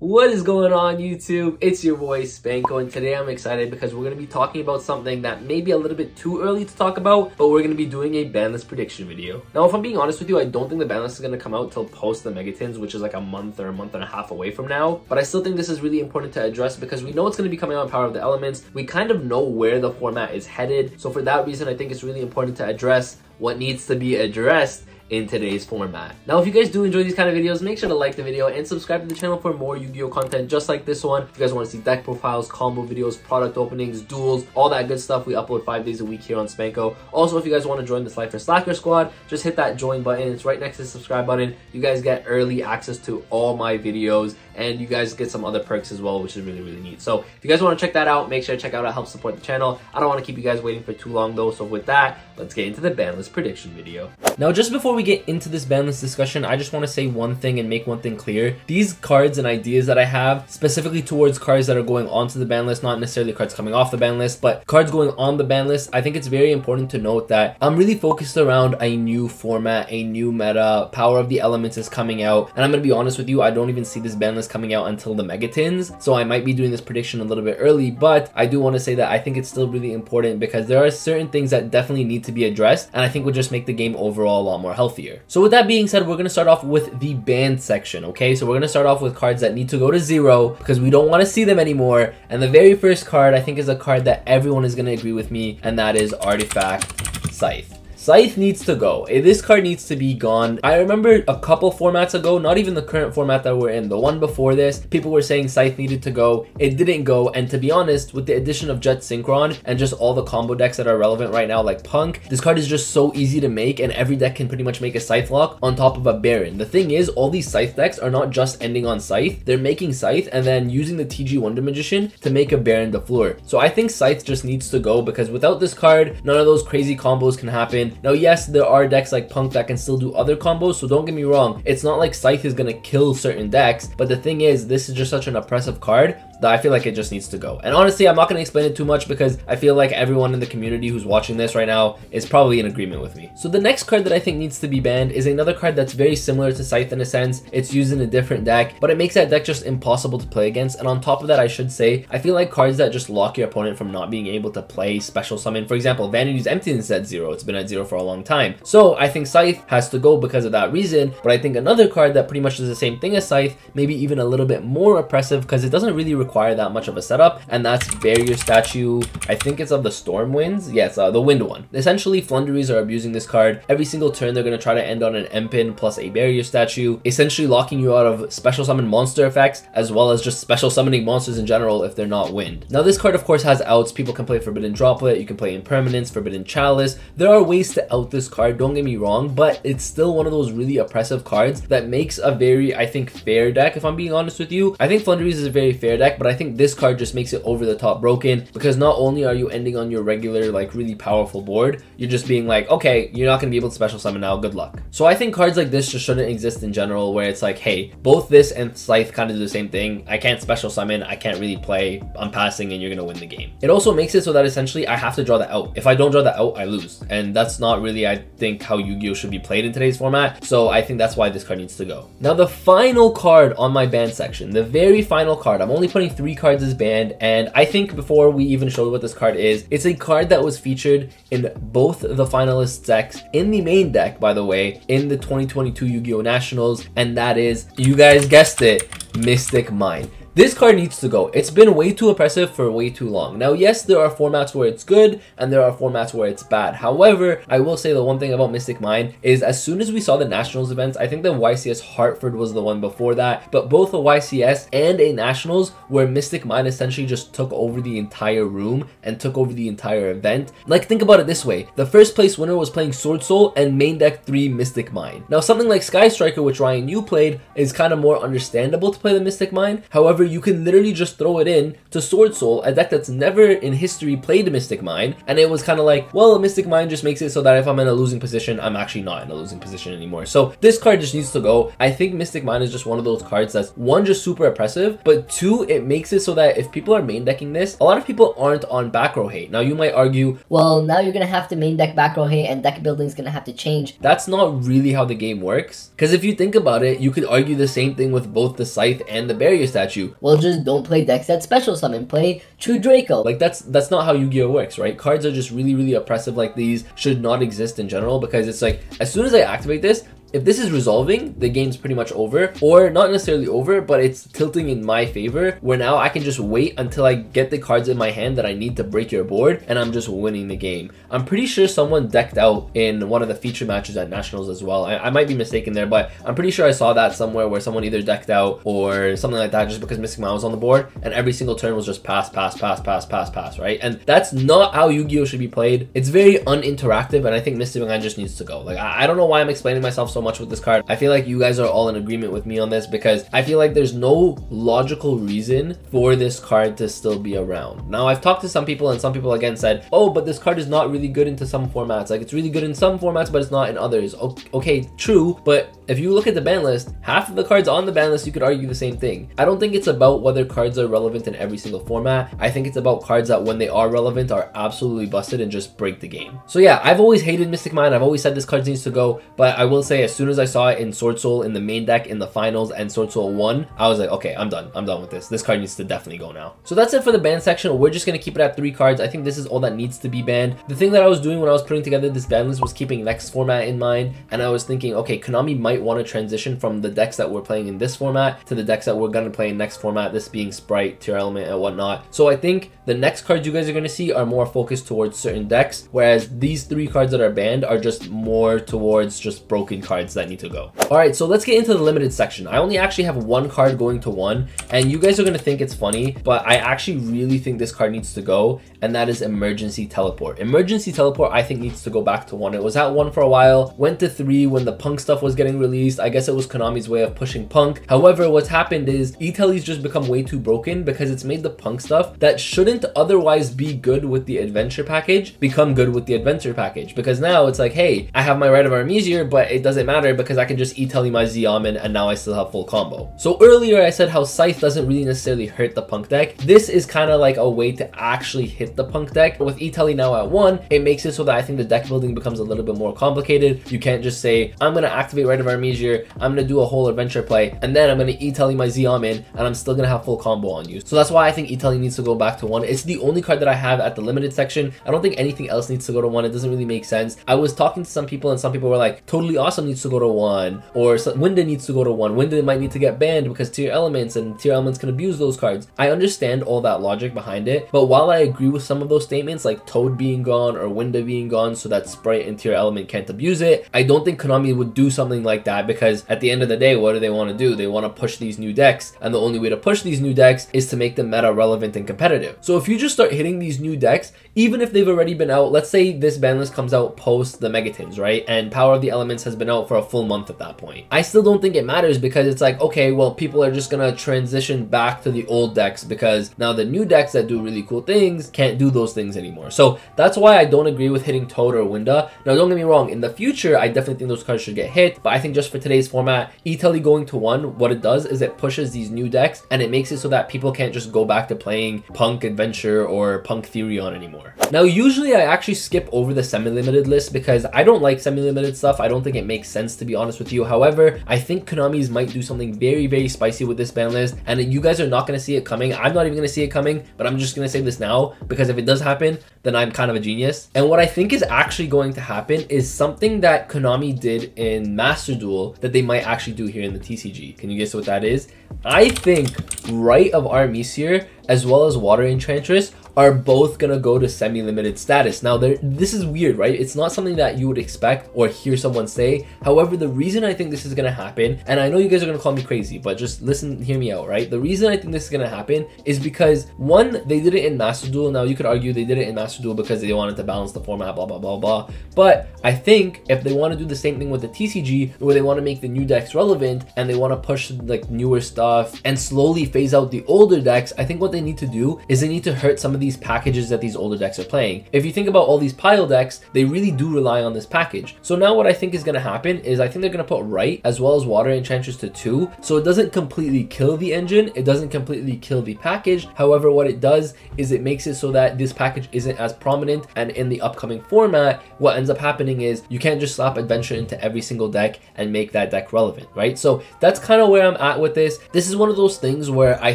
What is going on YouTube? It's your boy Spanko and today I'm excited because we're going to be talking about something that may be a little bit too early to talk about, but we're going to be doing a banlist prediction video. Now if I'm being honest with you, I don't think the banlist is going to come out till post the Megatins, which is like a month or a month and a half away from now, but I still think this is really important to address because we know it's going to be coming out in Power of the Elements. We kind of know where the format is headed, so for that reason I think it's really important to address what needs to be addressed in today's format. Now, if you guys do enjoy these kind of videos, make sure to like the video and subscribe to the channel for more Yu-Gi-Oh content just like this one. If you guys want to see deck profiles, combo videos, product openings, duels, all that good stuff, we upload five days a week here on Spanko. Also, if you guys want to join the Slifer Slacker squad, just hit that join button. It's right next to the subscribe button. You guys get early access to all my videos and you guys get some other perks as well, which is really, really neat. So if you guys want to check that out, make sure to check out. It helps support the channel. I don't want to keep you guys waiting for too long though. So with that, let's get into the banlist prediction video. Now, just before we get into this banlist discussion, I just want to say one thing and make one thing clear. These cards and ideas that I have, specifically towards cards that are going onto the ban list, not necessarily cards coming off the ban list, but cards going on the ban list, I think it's very important to note that I'm really focused around a new format, a new meta, Power of the Elements is coming out, and I'm going to be honest with you, I don't even see this ban list coming out until the Megatins, so I might be doing this prediction a little bit early, but I do want to say that I think it's still really important because there are certain things that definitely need to be addressed, and I think would just make the game overall a lot more healthier. So with that being said, we're going to start off with the banned section, okay? So we're going to start off with cards that need to go to zero because we don't want to see them anymore, and the very first card I think is a card that everyone is going to agree with me, and that is Artifact Scythe. Scythe needs to go. Eh, this card needs to be gone. I remember a couple formats ago, not even the current format that we're in, the one before this, people were saying Scythe needed to go. It didn't go, and to be honest, with the addition of Jet Synchron and just all the combo decks that are relevant right now, like Punk, this card is just so easy to make, and every deck can pretty much make a Scythe lock on top of a Baronne. The thing is, all these Scythe decks are not just ending on Scythe, they're making Scythe and then using the TG Wonder Magician to make a Baronne de Fleur. So I think Scythe just needs to go because without this card, none of those crazy combos can happen. Now, yes, there are decks like Punk that can still do other combos, so don't get me wrong. It's not like Scythe is going to kill certain decks, but the thing is, this is just such an oppressive card I feel like it just needs to go. And honestly, I'm not going to explain it too much because I feel like everyone in the community who's watching this right now is probably in agreement with me. So the next card that I think needs to be banned is another card that's very similar to Scythe in a sense. It's used in a different deck, but it makes that deck just impossible to play against. And on top of that, I should say, I feel like cards that just lock your opponent from not being able to play special summon. For example, Vanity's Emptiness at zero. It's been at zero for a long time. So I think Scythe has to go because of that reason. But I think another card that pretty much does the same thing as Scythe, maybe even a little bit more oppressive because it doesn't really require that much of a setup, and that's Barrier Statue. I think it's of the Storm Winds. Yes, uh, the Wind one. Essentially, Floowandereeze are abusing this card. Every single turn, they're going to try to end on an Empen plus a Barrier Statue, essentially locking you out of special summon monster effects, as well as just special summoning monsters in general if they're not Wind. Now, this card, of course, has outs. People can play Forbidden Droplet, you can play Impermanence, Forbidden Chalice. There are ways to out this card, don't get me wrong, but it's still one of those really oppressive cards that makes a very, I think, fair deck, if I'm being honest with you. I think Floowandereeze is a very fair deck, but I think this card just makes it over the top broken because not only are you ending on your regular like really powerful board, you're just being like, okay, you're not to be able to special summon now, good luck. So I think cards like this just shouldn't exist in general where it's like, hey, both this and Scythe kind of do the same thing. I can't special summon, I can't really play, I'm passing and you're going to win the game. It also makes it so that essentially I have to draw that out. If I don't draw that out, I lose. And that's not really, I think, how Yu-Gi-Oh should be played in today's format. So I think that's why this card needs to go. Now the final card on my ban section, the very final card, I'm only putting three cards is banned and I think before we even showed what this card is, it's a card that was featured in both the finalist decks, in the main deck, by the way, in the 2022 Yu-Gi-Oh! Nationals, and that is, you guys guessed it, Mystic Mine. This card needs to go. It's been way too oppressive for way too long. Now, yes, there are formats where it's good and there are formats where it's bad. However, I will say the one thing about Mystic Mine is as soon as we saw the Nationals events, I think the YCS Hartford was the one before that, but both a YCS and a Nationals where Mystic Mine essentially just took over the entire room and took over the entire event. Like, think about it this way. The first place winner was playing Sword Soul and main deck 3 Mystic Mine. Now, something like Sky Striker, which Ryan, you played, is kind of more understandable to play the Mystic Mine. However, you can literally just throw it in to Sword Soul, a deck that's never in history played Mystic Mine, and it was kind of like, well, a Mystic Mine just makes it so that if I'm in a losing position, I'm actually not in a losing position anymore. So this card just needs to go. I think Mystic Mine is just one of those cards that's one, just super oppressive, but two, it makes it so that if people are main decking this, a lot of people aren't on back row hate. Now you might argue, well, now you're gonna have to main deck back row hate and deck building is gonna have to change. That's not really how the game works. Because if you think about it, you could argue the same thing with both the Scythe and the Barrier Statue. Well, just don't play decks that special summon. Play True Draco. Like that's that's not how Yu-Gi-Oh works, right? Cards are just really really oppressive like these should not exist in general because it's like as soon as I activate this, if this is resolving, the game's pretty much over, or not necessarily over, but it's tilting in my favor, where now I can just wait until I get the cards in my hand that I need to break your board, and I'm just winning the game. I'm pretty sure someone decked out in one of the feature matches at Nationals as well. I, I might be mistaken there, but I'm pretty sure I saw that somewhere where someone either decked out or something like that just because Mystic Mine was on the board, and every single turn was just pass, pass, pass, pass, pass, pass, right? And that's not how Yu-Gi-Oh! should be played. It's very uninteractive, and I think Mystic Mine just needs to go. Like, I, I don't know why I'm explaining myself so much with this card. I feel like you guys are all in agreement with me on this because I feel like there's no logical reason for this card to still be around. Now, I've talked to some people and some people again said, oh, but this card is not really good into some formats. Like it's really good in some formats, but it's not in others. Okay, true, but if you look at the ban list, half of the cards on the ban list, you could argue the same thing. I don't think it's about whether cards are relevant in every single format. I think it's about cards that when they are relevant are absolutely busted and just break the game. So yeah, I've always hated Mystic Mine. I've always said this card needs to go, but I will say as soon as I saw it in Sword Soul in the main deck in the finals and Sword Soul won, I was like, okay, I'm done. I'm done with this. This card needs to definitely go now. So that's it for the ban section. We're just going to keep it at three cards. I think this is all that needs to be banned. The thing that I was doing when I was putting together this ban list was keeping next format in mind. And I was thinking, okay, Konami might want to transition from the decks that we're playing in this format to the decks that we're going to play in next format, this being Sprite, Tearlament, and whatnot. So I think the next cards you guys are going to see are more focused towards certain decks, whereas these three cards that are banned are just more towards just broken cards that need to go. Alright, so let's get into the limited section. I only actually have one card going to one, and you guys are going to think it's funny, but I actually really think this card needs to go, and that is Emergency Teleport. Emergency Teleport, I think, needs to go back to one. It was at one for a while, went to three when the Punk stuff was getting released. I guess it was Konami's way of pushing Punk. However, what's happened is E-Tele's just become way too broken because it's made the Punk stuff that shouldn't otherwise be good with the Adventure package become good with the Adventure package. Because now it's like, hey, I have my Rite of Aramesir, but it doesn't matter because I can just E-Tele my Ze Amin and now I still have full combo. So earlier I said how Scythe doesn't really necessarily hurt the Punk deck. This is kind of like a way to actually hit the Punk deck. With E-Tele now at one, it makes it so that I think the deck building becomes a little bit more complicated. You can't just say, I'm going to activate Rite of Aramesir, I'm going to do a whole adventure play, and then I'm going to E-Tele my Ze Amin, and I'm still going to have full combo on you. So that's why I think E-Tele needs to go back to one. It's the only card that I have at the limited section. I don't think anything else needs to go to one. It doesn't really make sense. I was talking to some people, and some people were like, Toadally Awesome needs to go to one, or Winda needs to go to one. Winda might need to get banned because Tearlaments and Tearlaments can abuse those cards. I understand all that logic behind it, but while I agree with some of those statements, like Toad being gone or Winda being gone so that Sprite and Tearlament can't abuse it, I don't think Konami would do something like that because at the end of the day, what do they want to do? They want to push these new decks, and the only way to push these new decks is to make them meta relevant and competitive. So if you just start hitting these new decks, even if they've already been out, let's say this ban list comes out post the Megatins, right? And Power of the Elements has been out for a full month at that point. I still don't think it matters because it's like, okay, well, people are just gonna transition back to the old decks because now the new decks that do really cool things can't do those things anymore. So that's why I don't agree with hitting Toad or Winda. Now, don't get me wrong, in the future, I definitely think those cards should get hit, but I think just for today's format, E-Tele going to one, what it does is it pushes these new decks and it makes it so that people can't just go back to playing Punk Adventure or Punk Therion anymore. Now, usually I actually skip over the semi-limited list because I don't like semi-limited stuff. I don't think it makes sense to be honest with you. However, I think Konami's might do something very, very spicy with this ban list and you guys are not to see it coming. I'm not even going to see it coming, but I'm just going to say this now because if it does happen, then I'm kind of a genius. And what I think is actually going to happen is something that Konami did in Master Duel that they might actually do here in the TCG. Can you guess what that is? I think Rite of Aramesir as well as Water Enchantress are both gonna go to semi-limited status. Now, this is weird, right? It's not something that you would expect or hear someone say. However, the reason I think this is gonna happen, and I know you guys are gonna call me crazy, but just listen, hear me out, right? The reason I think this is gonna happen is because one, they did it in Master Duel. Now, you could argue they did it in Master Duel because they wanted to balance the format, blah blah blah blah. But I think if they want to do the same thing with the TCG, where they want to make the new decks relevant and they want to push like newer stuff and slowly phase out the older decks, I think what they need to do is they need to hurt some of these packages that these older decks are playing. If you think about all these pile decks, they really do rely on this package. So now what I think is going to happen is I think they're going to put Rite as well as Water Enchantress to 2. So it doesn't completely kill the engine, it doesn't completely kill the package. However, what it does is it makes it so that this package isn't as prominent and in the upcoming format, what ends up happening is you can't just slap Adventure into every single deck and make that deck relevant, right? So that's kind of where I'm at with this. This is one of those things where I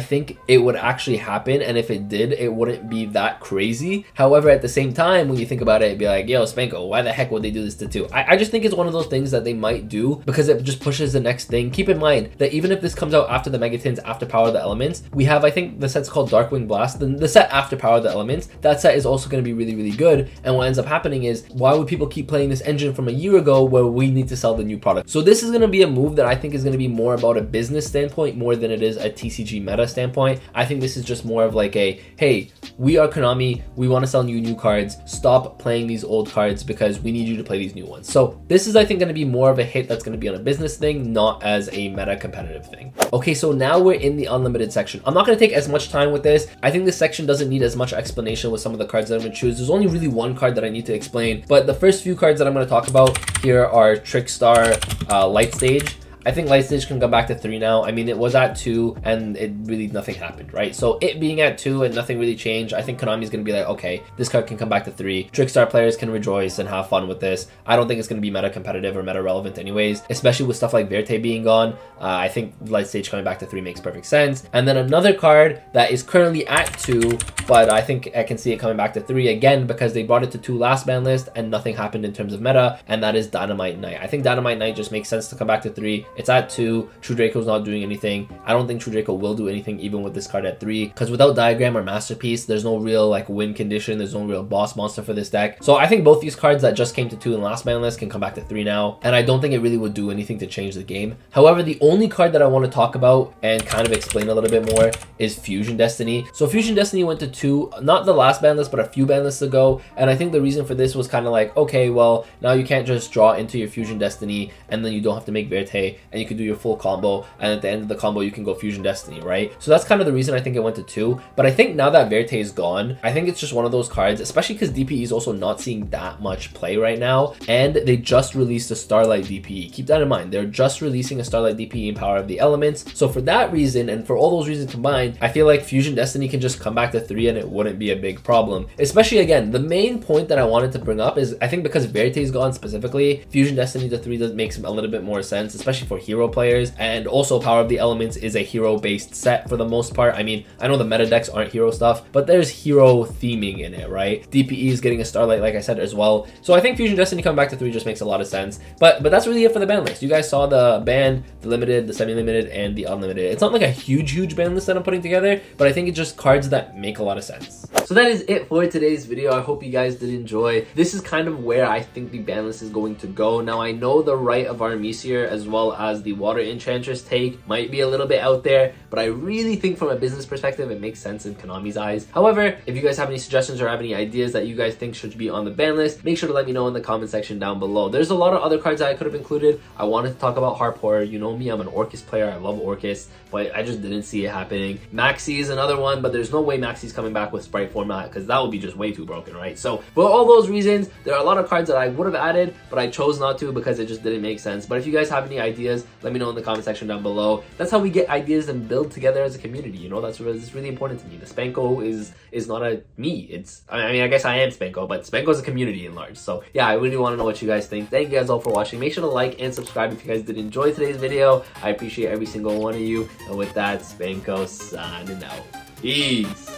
think it would actually happen and if it did, it wouldn't be that crazy. However, at the same time, when you think about it, it'd be like, yo, Spanko, why the heck would they do this to two? I, I just think it's one of those things that they might do because it just pushes the next thing. Keep in mind that even if this comes out after the Megatins, after Power of the Elements, we have, I think the set's called Darkwing Blast. The, the set after Power of the Elements, that set is also going to be really, really good. And what ends up happening is, why would people keep playing this engine from a year ago where we need to sell the new product? So this is going to be a move that I think is going to be more about a business standpoint more than it is a TCG meta standpoint. I think this is just more of like a, hey, we are Konami, we want to sell you new cards, stop playing these old cards because we need you to play these new ones. So this is, I think, going to be more of a hit that's going to be on a business thing, not as a meta competitive thing. Okay, so now we're in the unlimited section. I'm not going to take as much time with this. I think this section doesn't need as much explanation with some of the cards that I'm going to choose. There's only really one card that I need to explain, but the first few cards that I'm going to talk about here are Trickstar uh, Light Stage. I think Light Stage can come back to three now. I mean, it was at two and it really nothing happened, right? So it being at two and nothing really changed, I think Konami's gonna be like, okay, this card can come back to three. Trickstar players can rejoice and have fun with this. I don't think it's gonna be meta competitive or meta relevant anyways, especially with stuff like Verte being gone. Uh, I think Light Stage coming back to three makes perfect sense. And then another card that is currently at two, but I think I can see it coming back to three again because they brought it to two last ban list and nothing happened in terms of meta, and that is Dinomight Knight. I think Dinomight Knight just makes sense to come back to three. It's at two. True Draco's not doing anything. I don't think True Draco will do anything even with this card at three. Because without Diagram or Master Peace, there's no real like win condition. There's no real boss monster for this deck. So I think both these cards that just came to two in last man list can come back to three now. And I don't think it really would do anything to change the game. However, the only card that I want to talk about and kind of explain a little bit more is Fusion Destiny. So Fusion Destiny went to two, not the last ban list, but a few ban lists ago. And I think the reason for this was kind of like, okay, well, now you can't just draw into your Fusion Destiny and then you don't have to make Verte and you can do your full combo, and at the end of the combo, you can go Fusion Destiny, right? So that's kind of the reason I think it went to two. But I think now that Verte is gone, I think it's just one of those cards, especially because DPE is also not seeing that much play right now, and they just released a Starlight DPE. Keep that in mind. They're just releasing a Starlight DPE in Power of the Elements. So for that reason, and for all those reasons combined, I feel like Fusion Destiny can just come back to three and it wouldn't be a big problem. Especially again, the main point that I wanted to bring up is I think because Verte is gone specifically, Fusion Destiny to three does makes a little bit more sense, especially for hero players. And also Power of the Elements is a hero-based set for the most part. I mean, I know the meta decks aren't hero stuff, but there's hero theming in it, right? DPE is getting a Starlight, like I said, as well. So I think Fusion Destiny coming back to three just makes a lot of sense. But but that's really it for the ban list. You guys saw the ban, the limited, the semi-limited, and the unlimited. It's not like a huge, huge ban list that I'm putting together, but I think it's just cards that make a lot of sense. So that is it for today's video. I hope you guys did enjoy. This is kind of where I think the ban list is going to go. Now I know the Rite of Aramesir as well as the Water Enchantress take might be a little bit out there, but I really think from a business perspective, it makes sense in Konami's eyes. However, if you guys have any suggestions or have any ideas that you guys think should be on the ban list, make sure to let me know in the comment section down below. There's a lot of other cards that I could have included. I wanted to talk about Harp Horror. You know me, I'm an Orcust player. I love Orcust, but I just didn't see it happening. Maxx C is another one, but there's no way Maxx C's coming back with Sprite format because that would be just way too broken, right? So for all those reasons, there are a lot of cards that I would have added, but I chose not to because it just didn't make sense. But if you guys have any ideas, let me know in the comment section down below. That's how we get ideas and build together as a community. You know, that's really, that's really important to me. The Spanko is is not a me. It's I mean, I guess I am Spanko, but Spanko is a community in large. So yeah, I really want to know what you guys think. Thank you guys all for watching. Make sure to like and subscribe if you guys did enjoy today's video. I appreciate every single one of you. And with that, Spanko signing out. Peace.